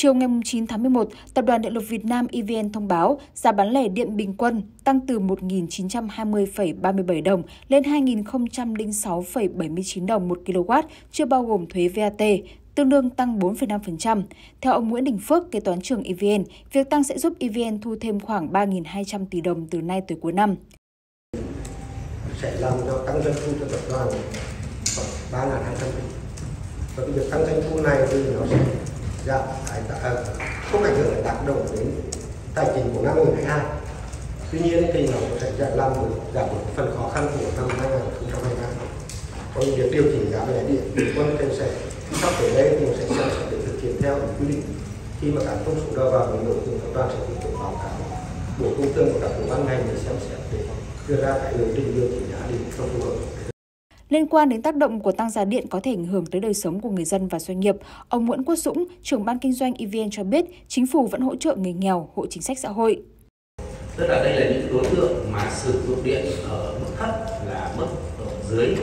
Chiều ngày 9 tháng 11, Tập đoàn Điện lực Việt Nam EVN thông báo giá bán lẻ điện bình quân tăng từ 1.920,37 đồng lên 2.006,79 đồng một kW, chưa bao gồm thuế VAT, tương đương tăng 4,5%. Theo ông Nguyễn Đình Phước, kế toán trưởng EVN, việc tăng sẽ giúp EVN thu thêm khoảng 3.200 tỷ đồng từ nay tới cuối năm. Sẽ làm cho tăng doanh thu cho tập đoàn khoảng 3.200 tỷ. Và cái việc tăng doanh thu này thì nó sẽ giảm à, không ảnh hưởng tác động đến tài chính của năm 2022. Tuy nhiên thì nó sẽ làm một giảm một phần khó khăn của năm 2022. Còn việc điều chỉnh giá lẻ điện bình quân thì sẽ sắp tới đây thì sẽ xem xét để thực hiện theo quy định khi mà các thông số đầu vào thì nội dung tập đoàn sẽ tiếp tục báo cáo bộ công thương và các bộ ban ngành để xem xét để đưa ra cái lộ trình điều chỉnh giá điện cho phù hợp Liên quan đến tác động của tăng giá điện có thể ảnh hưởng tới đời sống của người dân và doanh nghiệp, ông Nguyễn Quốc Dũng, trưởng ban kinh doanh EVN cho biết chính phủ vẫn hỗ trợ người nghèo, hộ chính sách xã hội. Tức là đây là những đối tượng mà sử dụng điện ở mức thấp là mức ở dưới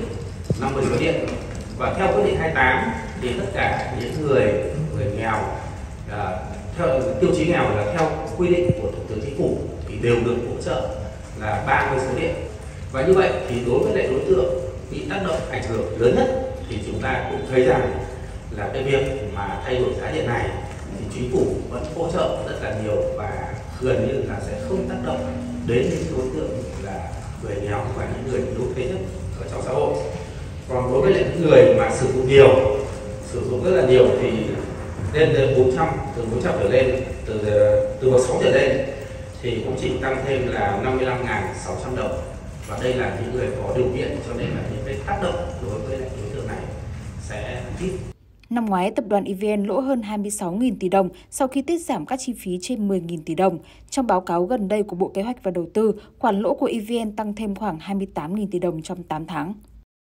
50 số điện và theo quyết định 28 thì tất cả những người người nghèo à, theo tiêu chí nghèo là theo quy định của thủ tướng chính phủ thì đều được hỗ trợ là 30 số điện và như vậy thì đối với lại đối tượng bị tác động ảnh hưởng lớn nhất thì chúng ta cũng thấy rằng là cái việc mà thay đổi giá điện này thì chính phủ vẫn hỗ trợ rất là nhiều và gần như là sẽ không tác động đến những đối tượng là người nghèo và những người yếu thế nhất ở trong xã hội. Còn đối với lại những người mà sử dụng nhiều, sử dụng rất là nhiều thì lên từ 400 từ 400 trở lên, từ ờ, từ bậc 6 trở lên thì cũng chỉ tăng thêm là 55.600 đồng. Và đây là những người có điều kiện cho nên là những tác động đối với lại đối tượng này sẽ ít Năm ngoái, tập đoàn EVN lỗ hơn 26.000 tỷ đồng sau khi tiết giảm các chi phí trên 10.000 tỷ đồng. Trong báo cáo gần đây của Bộ Kế hoạch và Đầu tư, khoản lỗ của EVN tăng thêm khoảng 28.000 tỷ đồng trong 8 tháng.